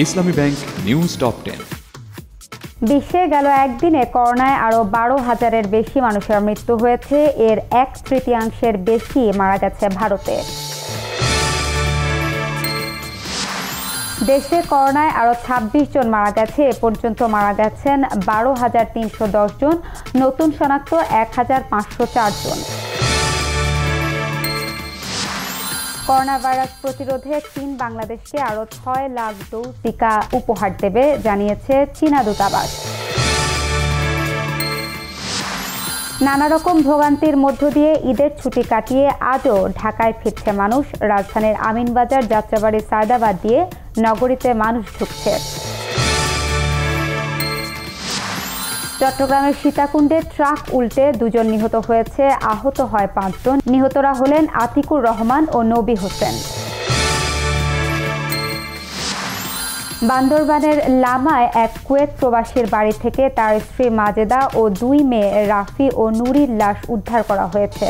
ইসলামী bank news top ten. বিশ্বে গেল একদিনে করোনায় আরও বারো হাজারের বেশি মানুষের মৃত্যু হয়েছে। এর এক তৃতীয়াংশের বেশি মারা গেছে ভারতে। দেশে করোনায় আরও ছাব্বিশ জন মারা গেছে। এ পর্যন্ত মারা গেছেন বারো হাজার তিনশো জন। নতুন শনাক্ত এক হাজার পাঁচশো চার জন। করোনা ভাইরাস প্রতিরোধে চীন বাংলাদেশকে আরও ছয় লাখ ডোজ টিকা উপহার দেবে, জানিয়েছে চীনা দূতাবাস। নানা রকম ভোগান্তির মধ্য দিয়ে ঈদের ছুটি কাটিয়ে আজও ঢাকায় ফিরছে মানুষ। রাজধানীর আমিনবাজার যাত্রাবাড়ি সায়দাবাদ দিয়ে নগরীতে মানুষ ঢুকছে। চট্টগ্রামের সীতাকুণ্ডে ট্রাক উল্টে দুজন নিহত হয়েছে। আহত হয় পাঁচজন। নিহতরা হলেন আতিকুর রহমান ও নবী হোসেন। বান্দরবানের লামায় এক কুয়েত প্রবাসীর বাড়ি থেকে তার স্ত্রী মাজেদা ও দুই মেয়ে রাফি ও নুরির লাশ উদ্ধার করা হয়েছে।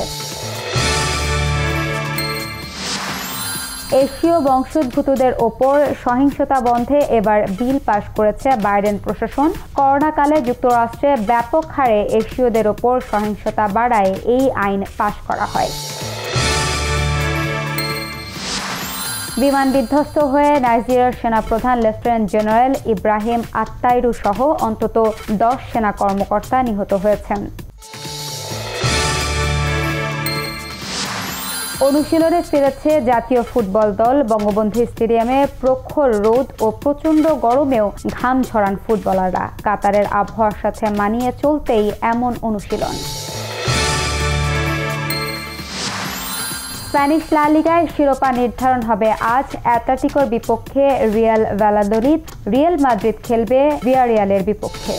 এশীয় বংশোদ্ভূতদের ওপর সহিংসতা বন্ধে এবার বিল পাশ করেছে বাইডেন প্রশাসন। করোনাকালে যুক্তরাষ্ট্রে ব্যাপক হারে এশীয়দের ওপর সহিংসতা বাড়ায় এই আইন পাশ করা হয়। বিমান বিধ্বস্ত হয়ে নাইজেরিয়ার সেনাপ্রধান লেফটেন্যান্ট জেনারেল ইব্রাহিম আত্তাইরু সহ অন্তত দশ সেনা কর্মকর্তা নিহত হয়েছেন। অনুশীলনে ফিরেছে জাতীয় ফুটবল দল। বঙ্গবন্ধু স্টেডিয়ামে প্রখর রোদ ও প্রচণ্ড গরমেও ঘাম ঝরান ফুটবলাররা। কাতারের আবহাওয়ার সাথে মানিয়ে চলতেই এমন অনুশীলন। স্প্যানিশ লা লিগায় শিরোপা নির্ধারণ হবে আজ। অ্যাটলেটিকোর বিপক্ষে রিয়াল ভ্যালাদোরিদ, রিয়াল মাদ্রিদ খেলবে রিয়ারিয়ালের বিপক্ষে।